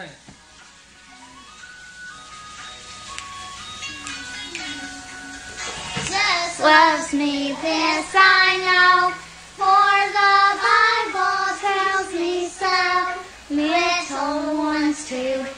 Sing. Jesus loves me, this I know, for the Bible tells me so. Little ones to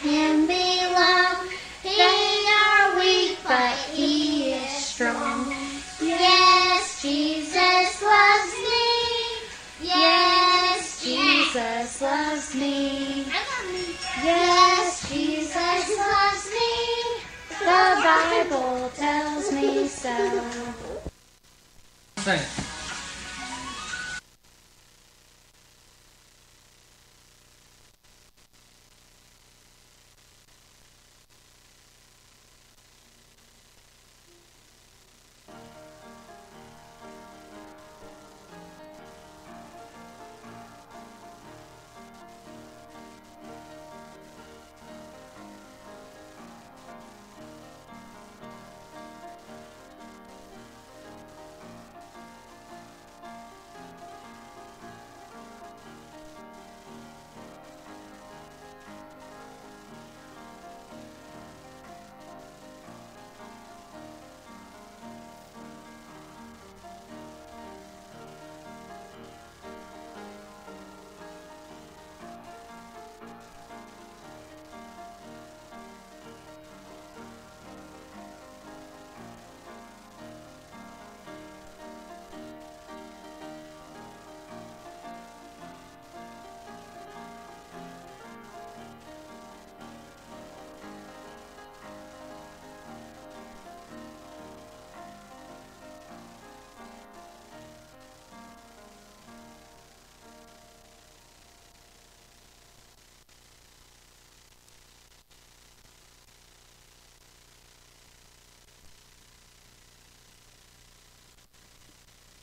Bible tells me so. Sing.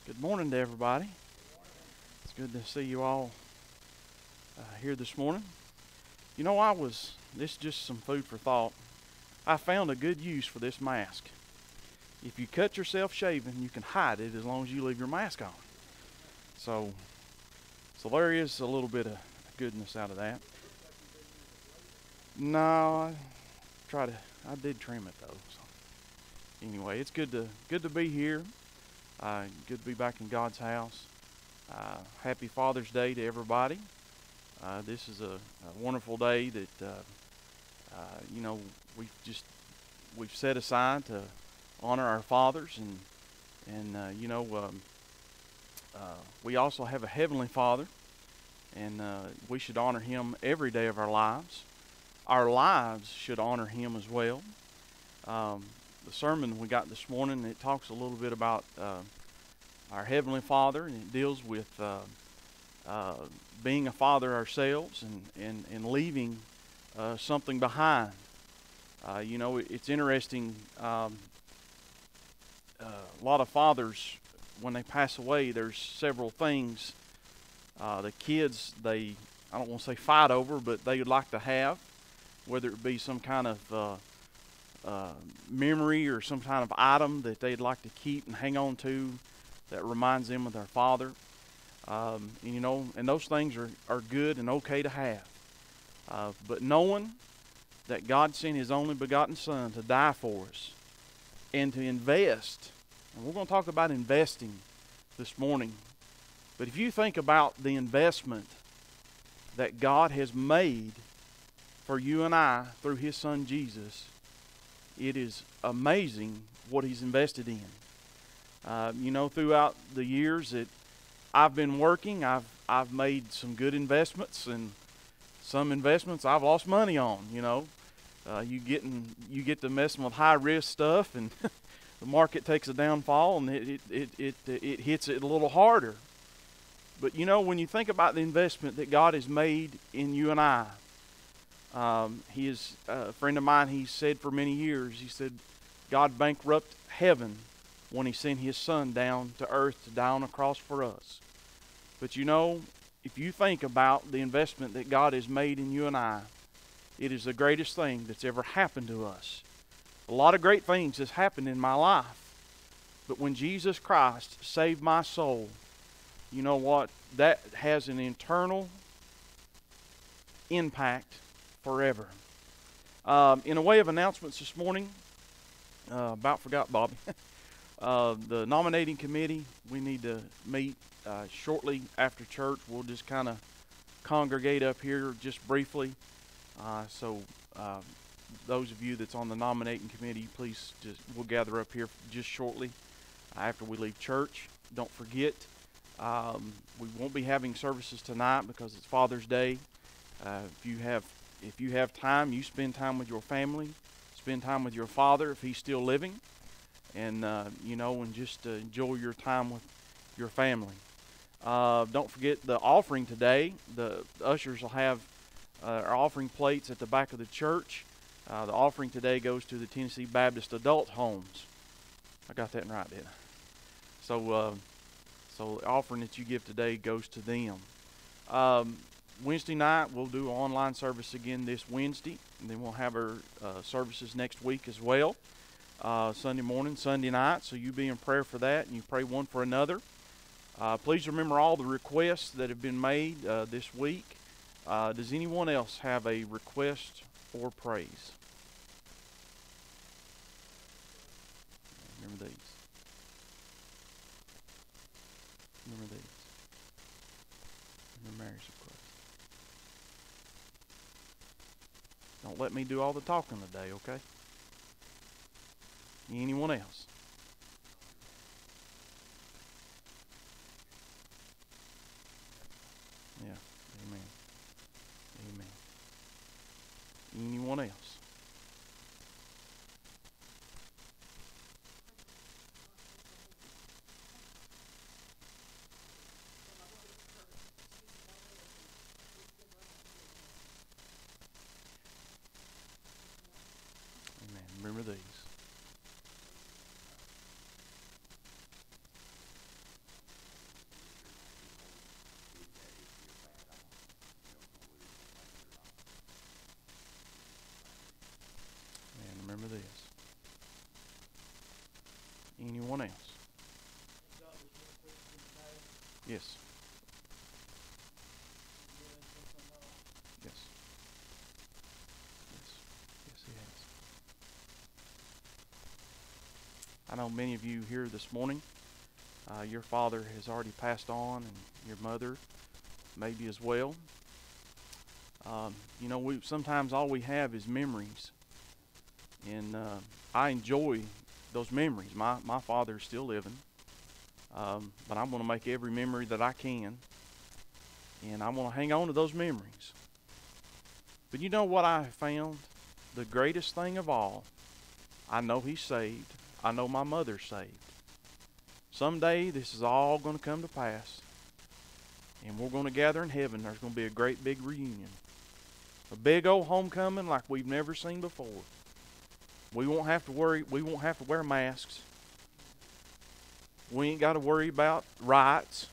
Good morning to everybody. It's good to see you all uh, here this morning. You know, I was, this is just some food for thought. I found a good use for this mask. If you cut yourself shaving, you can hide it as long as you leave your mask on. So, so there is a little bit of goodness out of that. No, I try to, I did trim it though. So. Anyway, it's good to, good to be here. Uh, good to be back in God's house. Uh, happy Father's Day to everybody. Uh, this is a, a, wonderful day that uh, uh, you know we've just we've set aside to honor our fathers and and uh, you know um, we also have a heavenly Father and we should honor Him every day of our lives. Our lives should honor Him as well. Um, the sermon we got this morning, it talks a little bit about uh, our Heavenly Father, and it deals with uh, uh, being a father ourselves and, and, and leaving uh, something behind. Uh, you know, it's interesting. Um, uh, a lot of fathers, when they pass away, there's several things the kids they I don't want to say fight over, but they would like to have, whether it be some kind of uh, memory or some kind of item that they'd like to keep and hang on to that reminds them of their father. Um, and, you know, and those things are, are good and okay to have. Uh, but knowing that God sent His only begotten Son to die for us and to invest, and we're going to talk about investing this morning. But if you think about the investment that God has made for you and I through His Son Jesus, it is amazing what he's invested in. Uh, you know, throughout the years that I've been working, I've I've made some good investments, and some investments I've lost money on. You know, uh, you getting you get to messing with high risk stuff, and the market takes a downfall, and it it, it it it hits it a little harder. But you know, when you think about the investment that God has made in you and I, um, he is uh, a friend of mine. He said for many years, he said, God bankrupted heaven when he sent his son down to earth to die on a cross for us. But you know, if you think about the investment that God has made in you and I, it is the greatest thing that's ever happened to us. A lot of great things has happened in my life. But when Jesus Christ saved my soul, you know what? That has an internal impact forever. Um, in a way of announcements this morning, uh, about forgot Bobby. uh, the nominating committee, we need to meet uh, shortly after church. We'll just kind of congregate up here just briefly. Uh, so um, those of you that's on the nominating committee, please just we'll gather up here just shortly after we leave church. Don't forget, um, we won't be having services tonight because it's Father's Day. Uh, if you have if you have time, you spend time with your family, spend time with your father if he's still living, and uh, you know, and just uh, enjoy your time with your family. Uh, don't forget the offering today. The ushers will have uh, our offering plates at the back of the church. Uh, the offering today goes to the Tennessee Baptist Adult Homes. I got that right, didn't I? So, uh, so the offering that you give today goes to them. Um, Wednesday night we'll do online service again this Wednesday, and then we'll have our uh, services next week as well. Uh, Sunday morning, Sunday night. So you be in prayer for that, and you pray one for another. Uh, please remember all the requests that have been made uh, this week. Uh, does anyone else have a request or praise? Remember these. Remember these. Remember Mary's request. Don't let me do all the talking today, okay? Anyone else? Yeah. Amen. Amen. Anyone else? Amen. Remember these. And remember this. Anyone else? Yes. Yes. Yes. Yes, he has. I know many of you here this morning, uh, your father has already passed on, and your mother maybe as well. Um, you know, we sometimes all we have is memories, and uh, I enjoy those memories. My my father is still living, um, but I'm going to make every memory that I can, and I'm going to hang on to those memories. But you know what I found? The greatest thing of all, I know he's saved. I know my mother's saved. Someday this is all going to come to pass. And we're going to gather in heaven. There's going to be a great big reunion. A big old homecoming like we've never seen before. We won't have to worry. We won't have to wear masks. We ain't got to worry about riots.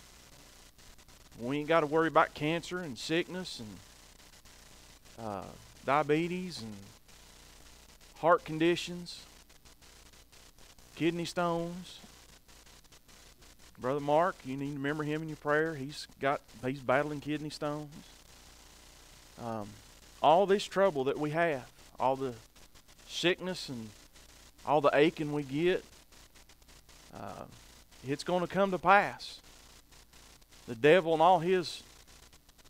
We ain't got to worry about cancer and sickness and uh, diabetes and heart conditions, kidney stones. Brother Mark, you need to remember him in your prayer. He's got he's battling kidney stones. Um, all this trouble that we have, all the sickness and all the aching we get, uh, it's going to come to pass. The devil and all his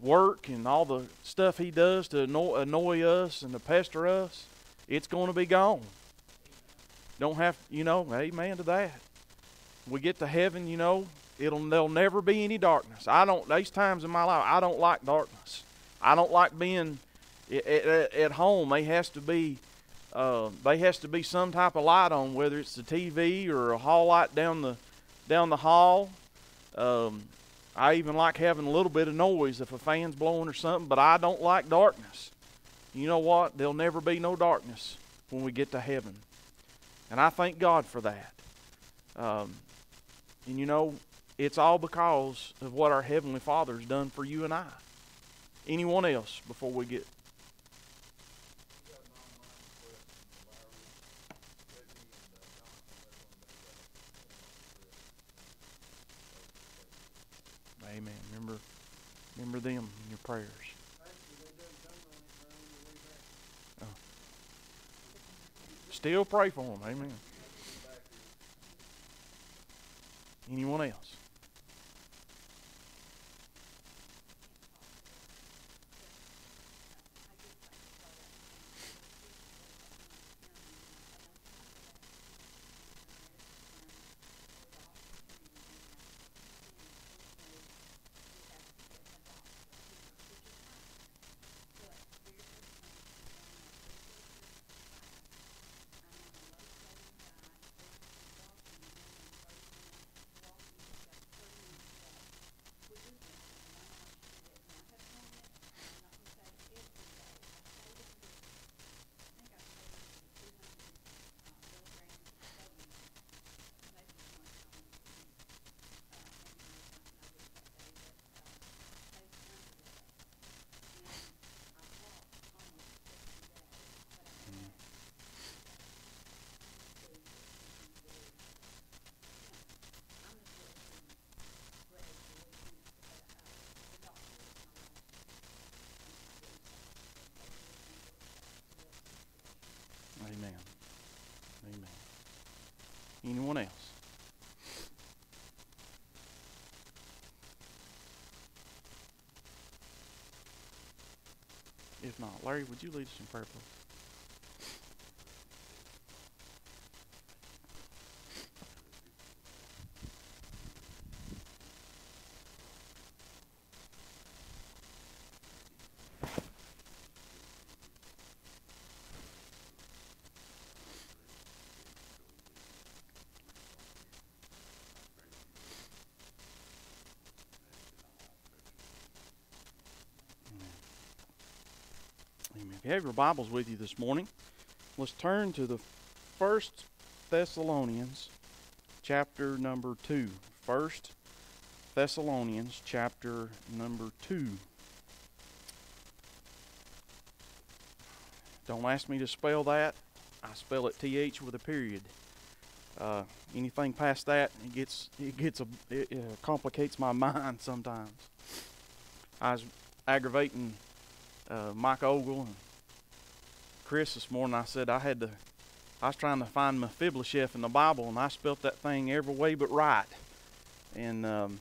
work and all the stuff he does to annoy, annoy us and to pester us, it's going to be gone. Don't have, you know, amen to that. We get to heaven, you know, it'll there'll never be any darkness. I don't. These times in my life, I don't like darkness. I don't like being at, at, at home. They has to be, uh, they has to be some type of light on, whether it's the TV or a hall light down the down the hall. Um, I even like having a little bit of noise if a fan's blowing or something, but I don't like darkness. You know what? There'll never be no darkness when we get to heaven. And I thank God for that. Um, and you know, it's all because of what our Heavenly Father's done for you and I. Anyone else before we get. Remember them in your prayers. Oh. Still pray for them. Amen. Anyone else? Amen. Anyone else? If not, Larry, would you lead us in prayer, please? Amen. If you have your Bibles with you this morning, let's turn to the First Thessalonians, chapter number two. First Thessalonians, chapter number two. Don't ask me to spell that. I spell it th with a period. Uh, anything past that, it gets it gets a it, uh, complicates my mind sometimes. I was aggravating uh, Mike Ogle and Chris this morning. I said I had to. I was trying to find Mephibosheth in the Bible, and I spelt that thing every way but right. And um,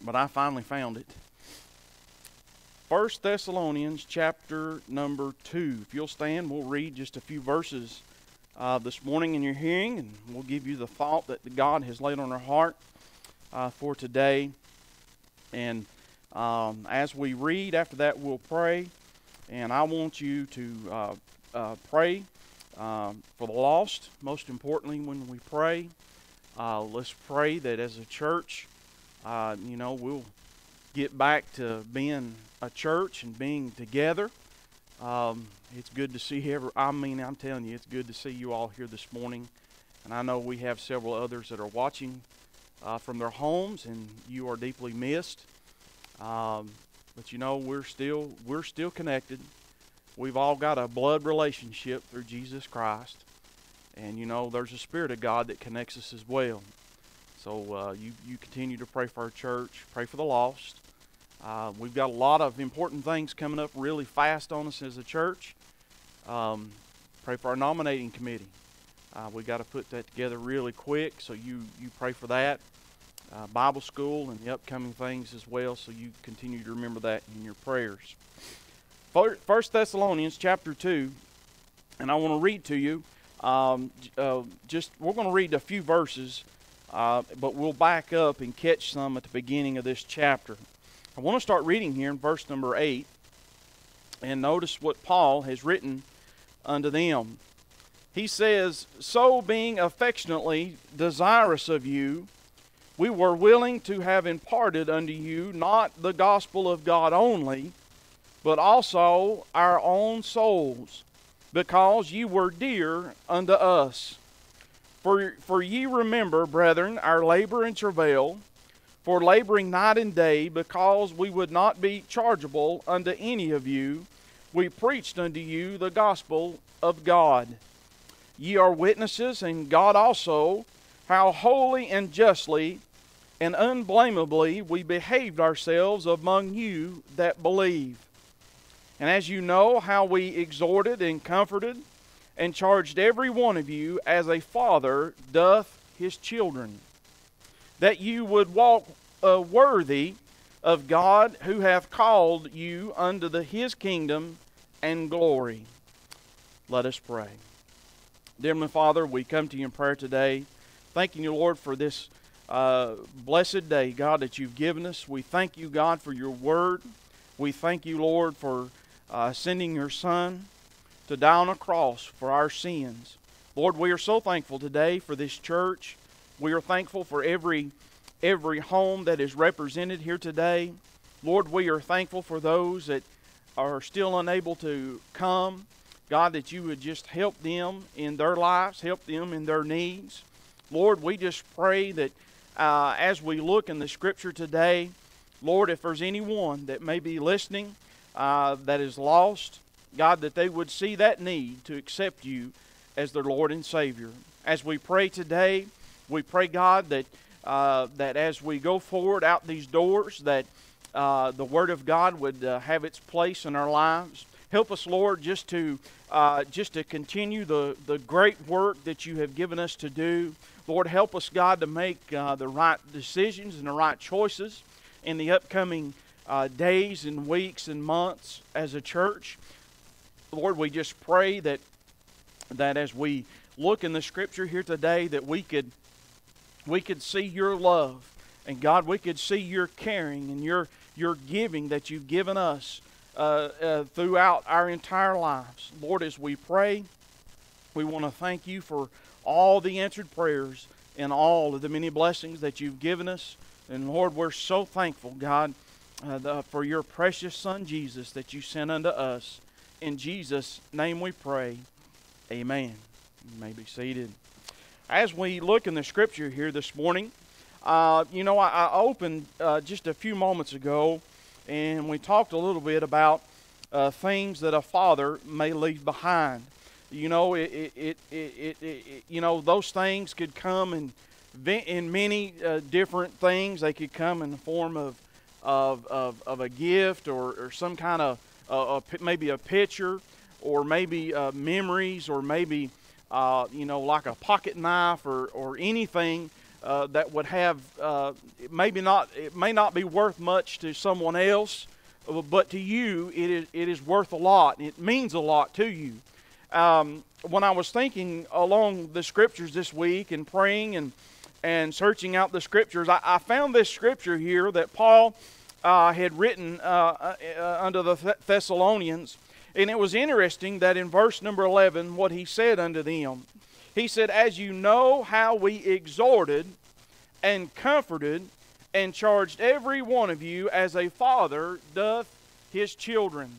but I finally found it. First Thessalonians chapter number two. If you'll stand, we'll read just a few verses uh, this morning in your hearing, and we'll give you the thought that God has laid on our heart uh, for today. And um, as we read, after that, we'll pray. And I want you to uh, uh, pray um, for the lost. Most importantly, when we pray, uh, let's pray that as a church, you know, we'll get back to being a church and being together. Um, it's good to see every. I mean, I'm telling you, it's good to see you all here this morning. And I know we have several others that are watching uh, from their homes, and you are deeply missed. Um, but you know, we're still we're still connected. We've all got a blood relationship through Jesus Christ, and you know, there's a Spirit of God that connects us as well. So uh, you you continue to pray for our church, pray for the lost. Uh, we've got a lot of important things coming up really fast on us as a church. Um, pray for our nominating committee. Uh, we got to put that together really quick, so you you pray for that. Uh, Bible school and the upcoming things as well, so you continue to remember that in your prayers. First Thessalonians chapter two, and I want to read to you. Um, uh, just we're going to read a few verses, uh, but we'll back up and catch some at the beginning of this chapter. I want to start reading here in verse number 8. And notice what Paul has written unto them. He says, So being affectionately desirous of you, we were willing to have imparted unto you not the gospel of God only, but also our own souls, because ye were dear unto us. For, for ye remember, brethren, our labor and travail, for laboring night and day, because we would not be chargeable unto any of you, we preached unto you the gospel of God. Ye are witnesses, and God also, how holy and justly and unblameably we behaved ourselves among you that believe. And as you know, how we exhorted and comforted and charged every one of you as a father doth his children, that you would walk uh, worthy of God who hath called you unto the, his kingdom and glory. Let us pray. Dear my Father, we come to you in prayer today, thanking you, Lord, for this uh, blessed day, God, that you've given us. We thank you, God, for your word. We thank you, Lord, for uh, sending your Son to die on a cross for our sins. Lord, we are so thankful today for this church. We are thankful for every every home that is represented here today. Lord, we are thankful for those that are still unable to come. God, that you would just help them in their lives, help them in their needs. Lord, we just pray that uh, as we look in the scripture today, Lord, if there's anyone that may be listening uh, that is lost, God, that they would see that need to accept you as their Lord and Savior. As we pray today, we pray, God, that uh, that as we go forward out these doors, that uh, the Word of God would uh, have its place in our lives. Help us, Lord, just to uh, just to continue the the great work that you have given us to do. Lord, help us, God, to make uh, the right decisions and the right choices in the upcoming uh, days and weeks and months as a church. Lord, we just pray that that as we look in the Scripture here today, that we could we could see your love. And God, we could see your caring and your, your giving that you've given us uh, uh, throughout our entire lives. Lord, as we pray, we want to thank you for all the answered prayers and all of the many blessings that you've given us. And Lord, we're so thankful, God, uh, the, for your precious Son, Jesus, that you sent unto us. In Jesus' name we pray. Amen. You may be seated as we look in the scripture here this morning, uh, you know, I, I opened uh, just a few moments ago and we talked a little bit about uh, things that a father may leave behind. You know, it, it, it, it, you know, those things could come in, in many uh, different things. They could come in the form of, of, of, of a gift or, or some kind of, uh, a, maybe a picture or maybe uh, memories or maybe uh, you know, like a pocket knife or, or anything uh, that would have uh, maybe not it may not be worth much to someone else, uh, but to you it is it is worth a lot. It means a lot to you. Um, when I was thinking along the scriptures this week and praying and and searching out the scriptures, I, I found this scripture here that Paul uh, had written uh, under the Thessalonians and it was interesting that in verse number 11, what he said unto them, he said, As you know how we exhorted and comforted and charged every one of you as a father doth his children.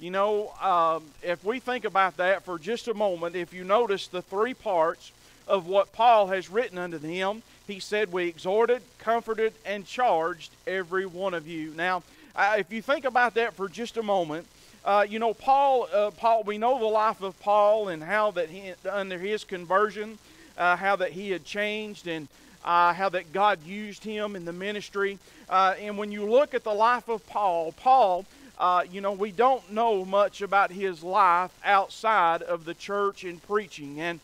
You know, um, if we think about that for just a moment, if you notice the three parts of what Paul has written unto them, he said, We exhorted, comforted, and charged every one of you. Now, uh, if you think about that for just a moment, uh, you know, Paul, uh, Paul, we know the life of Paul and how that he, under his conversion, uh, how that he had changed and uh, how that God used him in the ministry. Uh, and when you look at the life of Paul, Paul, uh, you know, we don't know much about his life outside of the church and preaching. And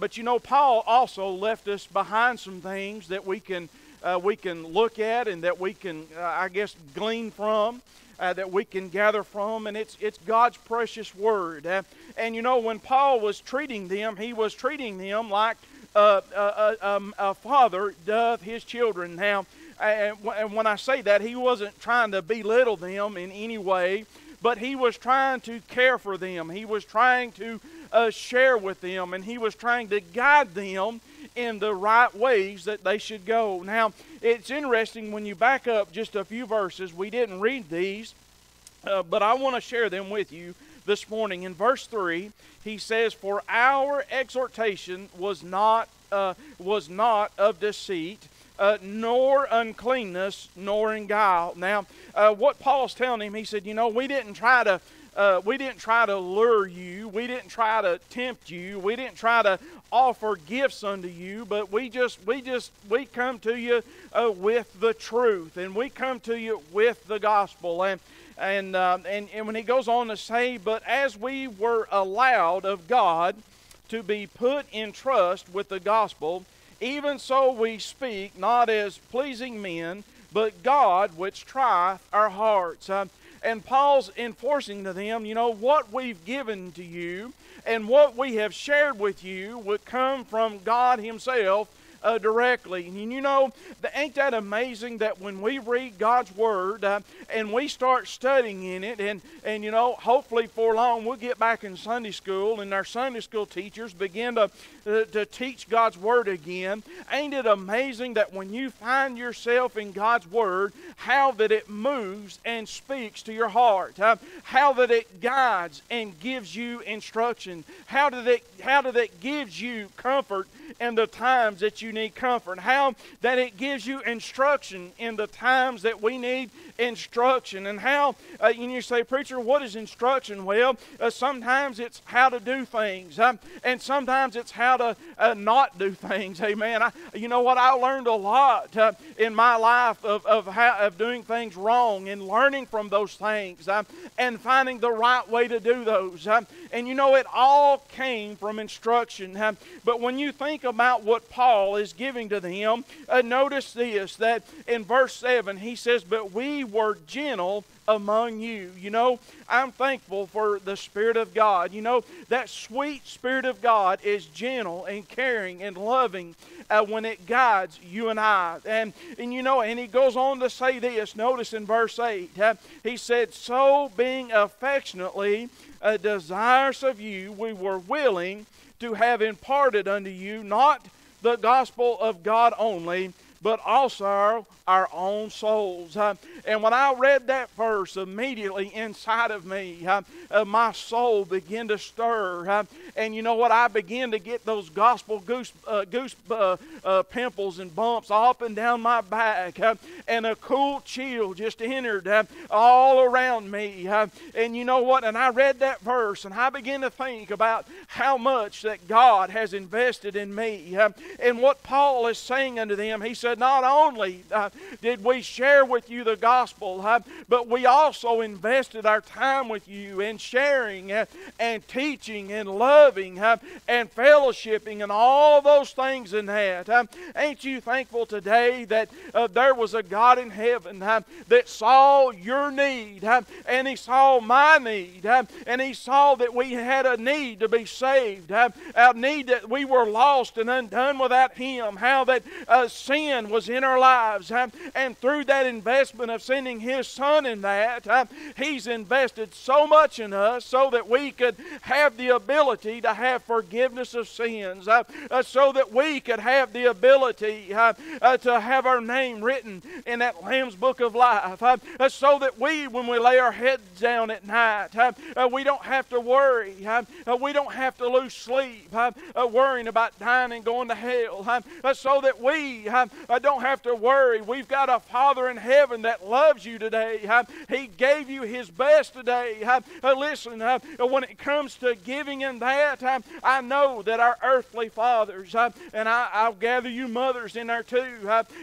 but you know, Paul also left us behind some things that we can we can look at and that we can, I guess, glean from uh, that we can gather from, and it's, it's God's precious word. Uh, and you know, when Paul was treating them, he was treating them like uh, uh, uh um, a father doth his children. Now, and when I say that, he wasn't trying to belittle them in any way, but he was trying to care for them. He was trying to uh, share with them, and he was trying to guide them in the right ways that they should go. Now, it's interesting when you back up just a few verses. We didn't read these, uh, but I want to share them with you this morning. In verse 3, he says, For our exhortation was not, uh, was not of deceit. Uh, nor uncleanness, nor in guile. Now, uh, what Paul's telling him, he said, you know, we didn't try to uh, we didn't try to lure you. We didn't try to tempt you. We didn't try to offer gifts unto you, but we just we just we come to you uh, with the truth, and we come to you with the gospel. And and, uh, and and when he goes on to say, but as we were allowed of God to be put in trust with the gospel. Even so we speak, not as pleasing men, but God which trieth our hearts. Uh, and Paul's enforcing to them, you know, what we've given to you and what we have shared with you would come from God Himself uh, directly. And you know, ain't that amazing that when we read God's Word uh, and we start studying in it, and, and you know, hopefully for long we'll get back in Sunday school and our Sunday school teachers begin to, uh, to teach God's Word again. Ain't it amazing that when you find yourself in God's Word, how that it moves and speaks to your heart, uh, how that it guides and gives you instruction, how that it, how that it gives you comfort in the times that you need comfort, how that it gives you instruction in the times that we need instruction, and how uh, you say, Preacher, what is instruction? Well, uh, sometimes it's how to do things, uh, and sometimes it's how to uh, not do things. Amen. I, you know what? I learned a lot uh, in my life of, of, how, of doing things wrong and learning from those things and finding the right way to do those. And you know, it all came from instruction. but when you think about what Paul is giving to them, uh, notice this that in verse 7 he says, But we were gentle among you. You know, I'm thankful for the Spirit of God. You know, that sweet Spirit of God is gentle and caring and loving uh, when it guides you and I. And, and you know, and he goes on to say this. Notice in verse 8, uh, he said, So being affectionately uh, desirous of you, we were willing to have imparted unto you not the gospel of God only, but also our, own souls. Uh, and when I read that verse, immediately inside of me, uh, uh, my soul began to stir. Uh, and you know what? I began to get those gospel goose, uh, goose uh, pimples and bumps up and down my back. and a cool chill just entered all around me. and you know what? And I read that verse and I began to think about how much that God has invested in me. and what Paul is saying unto them, he said, Not only did we share with you the gospel, but we also invested our time with you in sharing and teaching and loving uh, and fellowshipping and all those things in that. Uh, ain't you thankful today that uh, there was a God in heaven that saw your need and He saw my need and He saw that we had a need to be saved, a need that we were lost and undone without Him, how that uh, was in our lives. and through that investment of sending His Son in that, He's invested so much in us so that we could have the ability to have forgiveness of sins, uh, so that we could have the ability uh, to have our name written in that Lamb's Book of Life, uh, so that we, when we lay our heads down at night, we don't have to worry. we don't have to lose sleep worrying about dying and going to hell, so that we don't have to worry. We've got a Father in heaven that loves you today. He gave you His best today. listen, when it comes to giving in that, I know that our earthly fathers, and I, will gather you mothers in there too,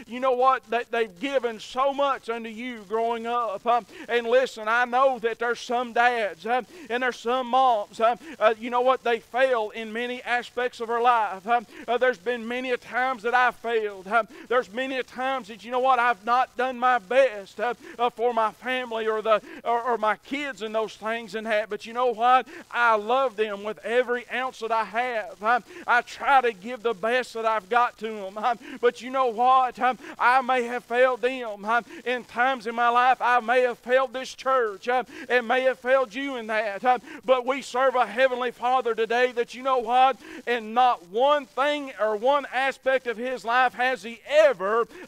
you know what? That they've given so much unto you growing up. and listen, I know that there's some dads and there's some moms, uh, you know what? They fail in many aspects of our life. Uh, there's been many times that I've failed. There's many a times that, you know what? I've not done my best uh, for my family or, the, or, or my kids and those things and that. But you know what? I love them with every ounce that I have. I, I try to give the best that I've got to them. but you know what? I may have failed them. in times in my life, I may have failed this church and may have failed you in that. but we serve a Heavenly Father today that you know what? And not one thing or one aspect of His life has He ever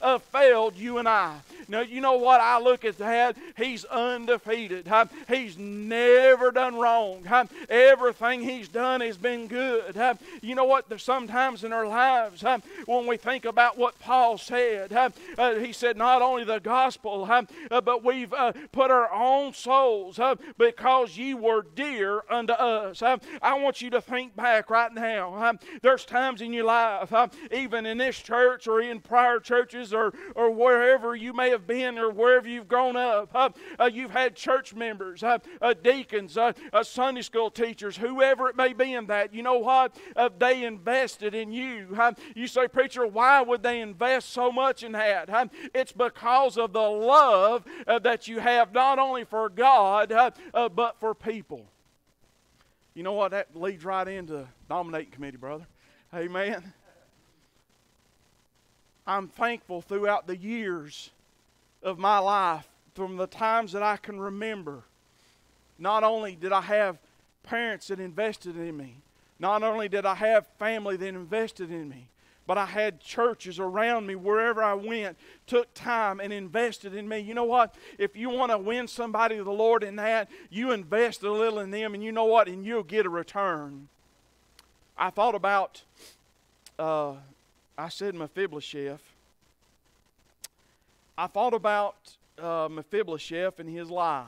uh, failed you and I. Now, you know what? I look at that. He's undefeated. He's never done wrong. Everything He's done has been good. You know what? There's sometimes in our lives when we think about what Paul said, uh, he said, not only the gospel, uh, but we've uh, put our own souls because ye were dear unto us. I want you to think back right now. There's times in your life, even in this church or in prior churches or, or wherever you may have been or wherever you've grown up. Uh, uh, you've had church members, uh, uh, deacons, uh, Sunday school teachers, whoever it may be in that. You know what? they invested in you. you say, Preacher, why would they invest so much in that? it's because of the love that you have not only for God, but for people. You know what? That leads right into nominating committee, brother. Amen. I'm thankful throughout the years of my life, from the times that I can remember. Not only did I have parents that invested in me, not only did I have family that invested in me, but I had churches around me wherever I went, took time and invested in me. You know what? If you want to win somebody to the Lord in that, you invest a little in them, and you know what? And you'll get a return. I thought about, uh, I said Mephibosheth. I thought about uh, Mephibosheth and his life.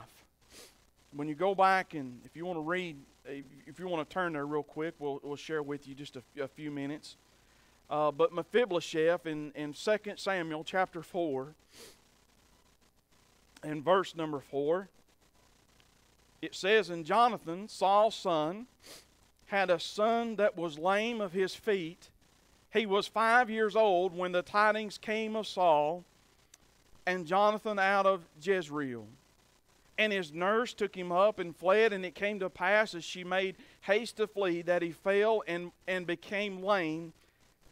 When you go back and if you want to read, if you want to turn there real quick, we'll, we'll share with you just a, a few minutes. Uh, but Mephibosheth in, in 2 Samuel chapter 4 and verse number 4, it says, And Jonathan, Saul's son, had a son that was lame of his feet. He was five years old when the tidings came of Saul and Jonathan out of Jezreel. And his nurse took him up and fled, and it came to pass as she made haste to flee that he fell and, and became lame,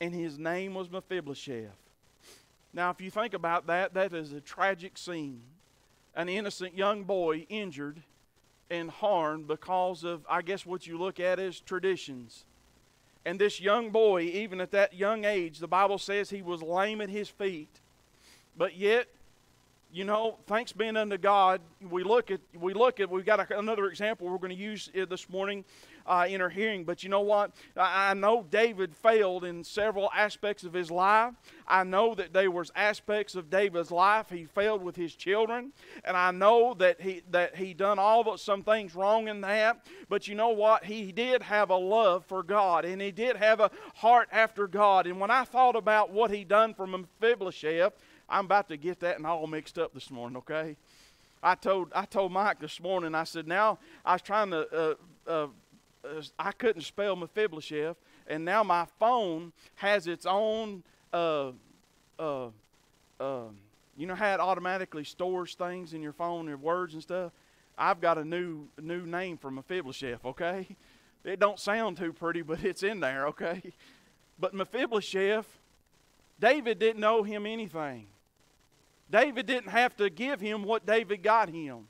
and his name was Mephibosheth. Now, if you think about that, that is a tragic scene. An innocent young boy injured and harmed because of, I guess, what you look at as traditions. And this young boy, even at that young age, the Bible says he was lame at his feet. But yet, you know, thanks being unto God, we look at we look at we've got another example we're going to use uh, this morning uh, in our hearing. But you know what? I, know David failed in several aspects of his life. I know that there was aspects of David's life he failed with his children, and I know that he that he done all the, some things wrong in that. But you know what? He did have a love for God, and he did have a heart after God. And when I thought about what he done for Mephibosheth I'm about to get that and all mixed up this morning, okay? I told I told Mike this morning. I said, now I was trying to. Uh, uh, I couldn't spell Mephibosheth, and now my phone has its own. Uh, uh, uh, you know how it automatically stores things in your phone, your words and stuff. I've got a new new name for Mephibosheth. Okay, it don't sound too pretty, but it's in there. Okay, but Mephibosheth, David didn't owe him anything. David didn't have to give him what David got him.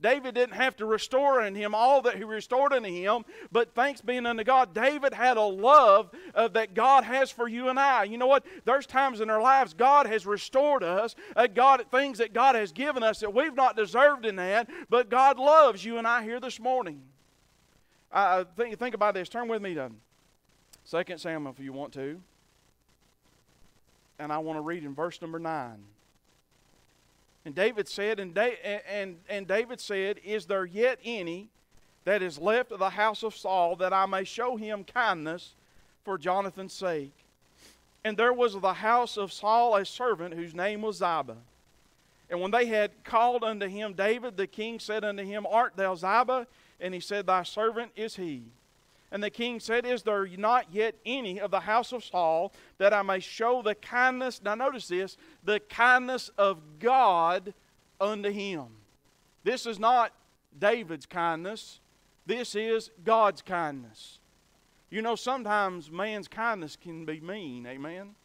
David didn't have to restore in him all that he restored unto him, but thanks being unto God, David had a love uh, that God has for you and I. You know what? There's times in our lives God has restored us, uh, God things that God has given us that we've not deserved in that, but God loves you and I here this morning. Uh, think, think about this. Turn with me to 2 Samuel if you want to. And I want to read in verse number 9. And David said, and, da- and, and David said, Is there yet any that is left of the house of Saul that I may show him kindness for Jonathan's sake? And there was of the house of Saul a servant whose name was Ziba. And when they had called unto him David, the king said unto him, Art thou Ziba? And he said, Thy servant is he. And the king said, Is there not yet any of the house of Saul that I may show the kindness? Now, notice this the kindness of God unto him. This is not David's kindness, this is God's kindness. You know, sometimes man's kindness can be mean, amen?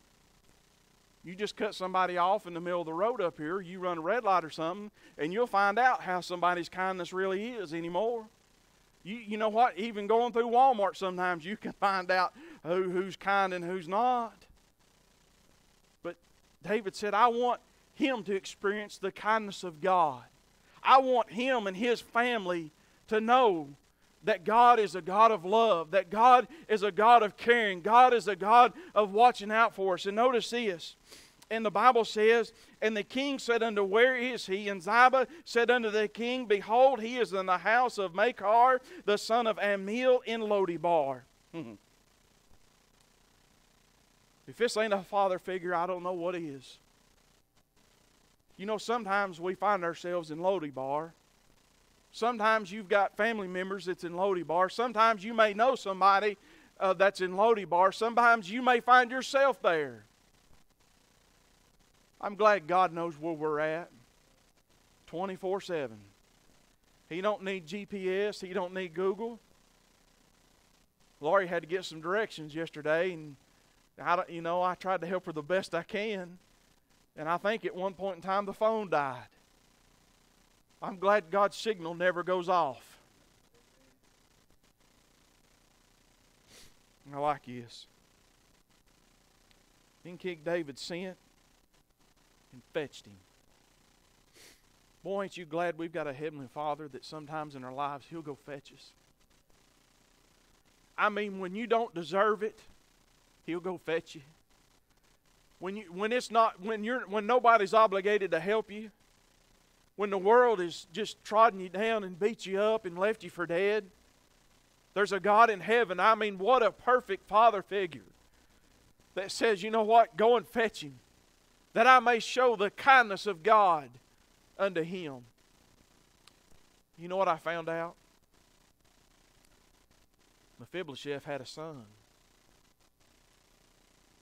You just cut somebody off in the middle of the road up here, you run a red light or something, and you'll find out how somebody's kindness really is anymore. You, you know what? Even going through Walmart, sometimes you can find out who, who's kind and who's not. But David said, I want him to experience the kindness of God. I want him and his family to know that God is a God of love, that God is a God of caring, God is a God of watching out for us. And notice this and the Bible says, And the king said unto, Where is he? And Ziba said unto the king, Behold, he is in the house of Machir, the son of Ammiel, in Lodebar. if this ain't a father figure, I don't know what is. You know, sometimes we find ourselves in Lodebar. Sometimes you've got family members that's in Lodebar. Sometimes you may know somebody uh, that's in Lodebar. Sometimes you may find yourself there. I'm glad God knows where we're at 24 7. He don't need GPS. He don't need Google. Laurie had to get some directions yesterday, and I, you know, I tried to help her the best I can. And I think at one point in time the phone died. I'm glad God's signal never goes off. I like this. Then King David sent and fetched him. Boy, ain't you glad we've got a Heavenly Father that sometimes in our lives He'll go fetch us. I mean, when you don't deserve it, He'll go fetch you. When you when it's not when you're when nobody's obligated to help you, when the world is just trodden you down and beat you up and left you for dead, there's a God in heaven. I mean, what a perfect father figure that says, you know what, go and fetch him, that I may show the kindness of God unto him. You know what I found out? Mephibosheth had a son.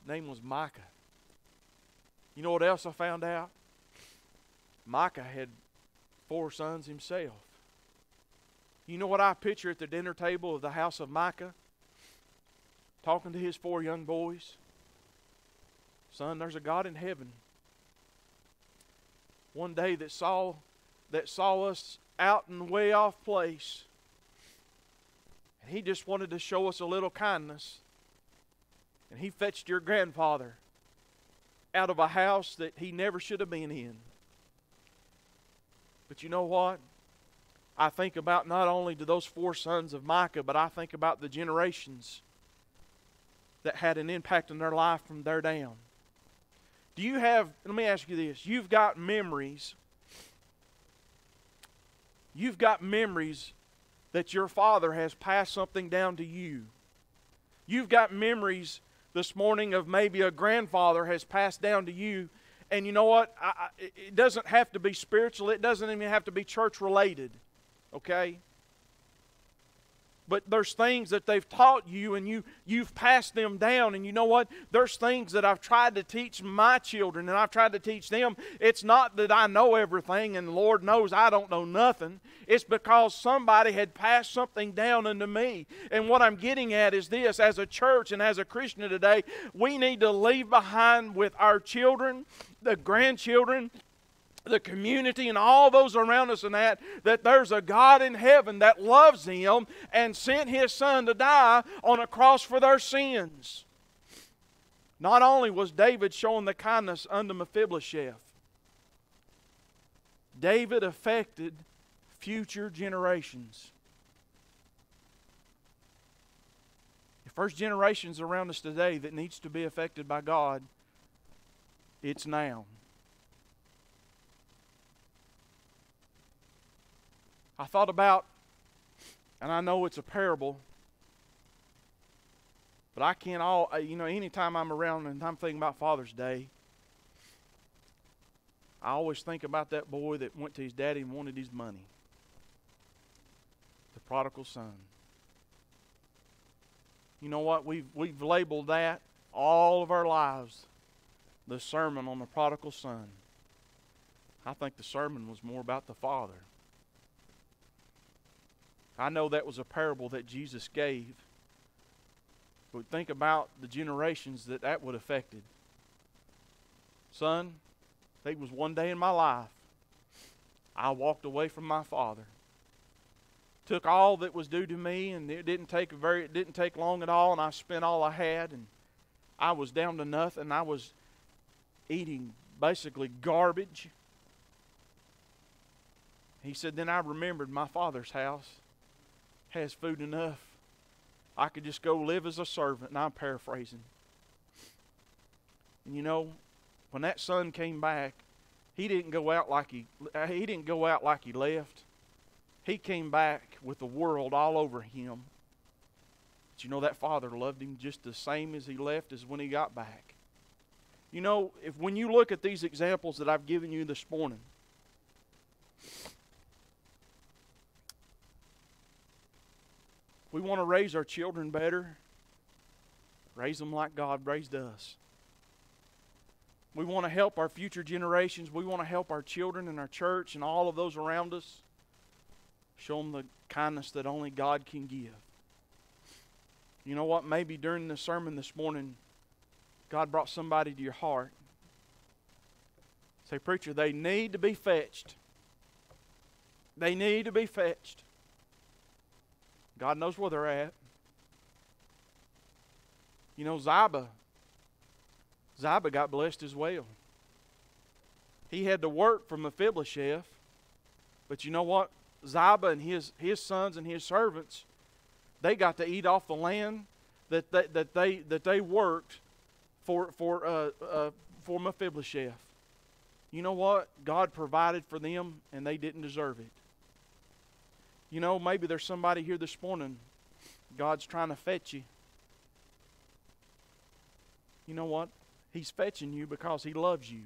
Name was Micah. You know what else I found out? Micah had four sons himself. You know what I picture at the dinner table of the house of Micah? Talking to his four young boys. Son, there's a God in heaven. One day that saw that saw us out in way off place. And he just wanted to show us a little kindness. And he fetched your grandfather out of a house that he never should have been in. But you know what? I think about not only to those four sons of Micah, but I think about the generations that had an impact in their life from there down. Do you have, let me ask you this, you've got memories. You've got memories that your father has passed something down to you. You've got memories this morning of maybe a grandfather has passed down to you. And you know what? I, I, it doesn't have to be spiritual, it doesn't even have to be church related. Okay? But there's things that they've taught you and you you've passed them down. And you know what? There's things that I've tried to teach my children and I've tried to teach them. It's not that I know everything and Lord knows I don't know nothing. It's because somebody had passed something down unto me. And what I'm getting at is this. As a church and as a Christian today we need to leave behind with our children the grandchildren the community and all those around us and that that there's a God in heaven that loves them and sent his son to die on a cross for their sins. Not only was David showing the kindness unto Mephibosheth, David affected future generations. The first generations around us today that needs to be affected by God, it's now. I thought about, and I know it's a parable, but I can't all, you know, anytime I'm around and I'm thinking about Father's Day, I always think about that boy that went to his daddy and wanted his money. The prodigal son. You know what? We've, we've labeled that all of our lives the sermon on the prodigal son. I think the sermon was more about the father. I know that was a parable that Jesus gave. But think about the generations that that would affected. Son, there was one day in my life I walked away from my father. Took all that was due to me, and it didn't take very it didn't take long at all, and I spent all I had, and I was down to nothing. And I was eating basically garbage. He said, Then I remembered my father's house has food enough. I could just go live as a servant, and I'm paraphrasing. And you know, when that son came back, he didn't go out like he uh, he didn't go out like he left. He came back with the world all over him. But you know that father loved him just the same as he left as when he got back. You know, if when you look at these examples that I've given you this morning, we want to raise our children better, raise them like God raised us. We want to help our future generations. We want to help our children and our church and all of those around us. Show them the kindness that only God can give. You know what? Maybe during the sermon this morning, God brought somebody to your heart. Say, preacher, they need to be fetched. They need to be fetched. God knows where they're at. You know, Ziba, Ziba got blessed as well. He had to work for Mephibosheth, but you know what? Ziba and his, his sons and his servants, they got to eat off the land that they, that they, that they worked for, for, uh, uh, for Mephibosheth. You know what? God provided for them and they didn't deserve it. You know, maybe there's somebody here this morning, God's trying to fetch you. You know what? He's fetching you because He loves you.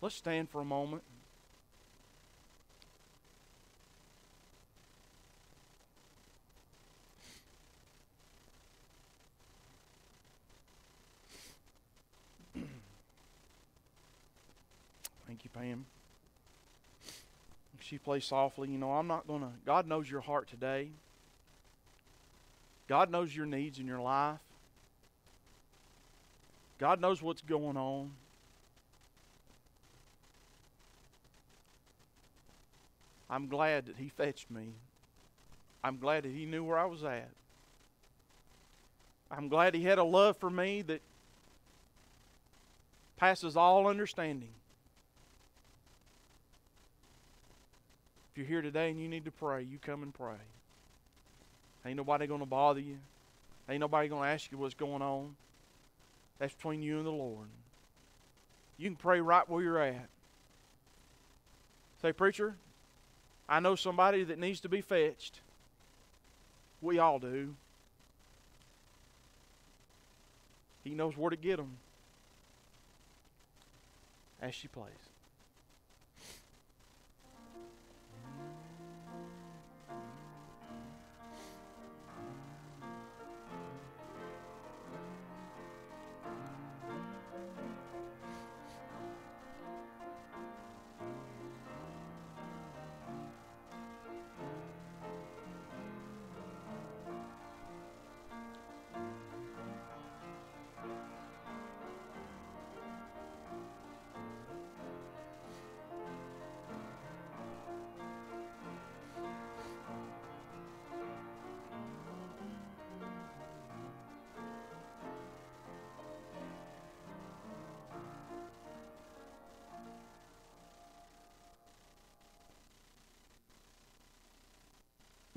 Let's stand for a moment. Thank you, Pam. She plays softly. You know, I'm not going to. God knows your heart today. God knows your needs in your life. God knows what's going on. I'm glad that He fetched me. I'm glad that He knew where I was at. I'm glad He had a love for me that passes all understanding. If you're here today and you need to pray, you come and pray. Ain't nobody going to bother you. Ain't nobody going to ask you what's going on. That's between you and the Lord. You can pray right where you're at. Say, Preacher, I know somebody that needs to be fetched. We all do. He knows where to get them. As she plays.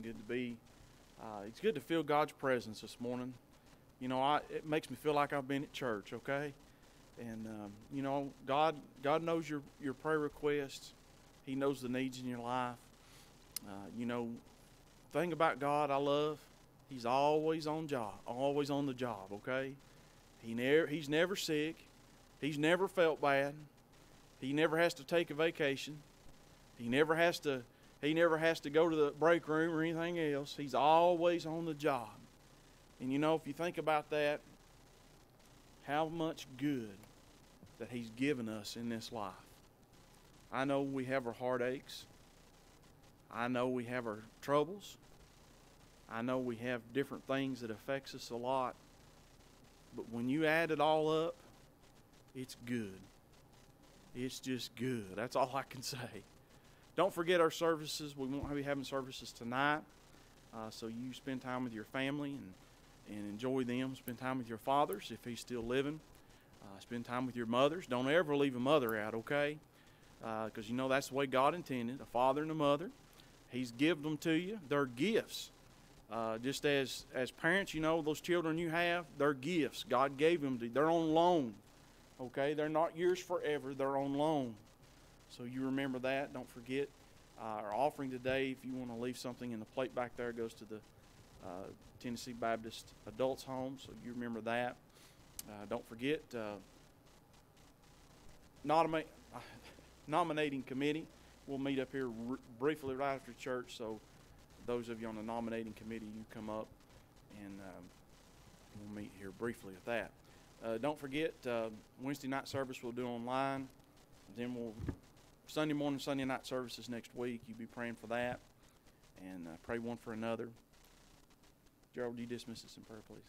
Good to be. Uh, it's good to feel God's presence this morning. You know, I, it makes me feel like I've been at church. Okay, and um, you know, God, God knows your your prayer requests. He knows the needs in your life. Uh, you know, thing about God I love, He's always on job, always on the job. Okay, He never He's never sick. He's never felt bad. He never has to take a vacation. He never has to he never has to go to the break room or anything else. He's always on the job. And you know, if you think about that, how much good that He's given us in this life. I know we have our heartaches. I know we have our troubles. I know we have different things that affects us a lot. But when you add it all up, it's good. It's just good. That's all I can say. Don't forget our services. We won't be having services tonight. Uh, so you spend time with your family and, and enjoy them. Spend time with your fathers if he's still living. Uh, spend time with your mothers. Don't ever leave a mother out, okay? Because uh, you know that's the way God intended a father and a mother. He's given them to you. They're gifts. Uh, just as as parents, you know those children you have, they're gifts. God gave them to you. They're on loan. Okay, they're not yours forever. They're on loan. So you remember that. Don't forget uh, our offering today. If you want to leave something in the plate back there, goes to the uh, Tennessee Baptist Adults Home. So you remember that. Uh, don't forget, uh, nominate, nominating committee. We'll meet up here r- briefly right after church, so those of you on the nominating committee, you come up and um, we'll meet here briefly at that. Uh, don't forget, uh, Wednesday night service we'll do online. Then we'll, Sunday morning, Sunday night services next week. You'd be praying for that and uh, pray one for another. Gerald, would you dismiss us in prayer, please?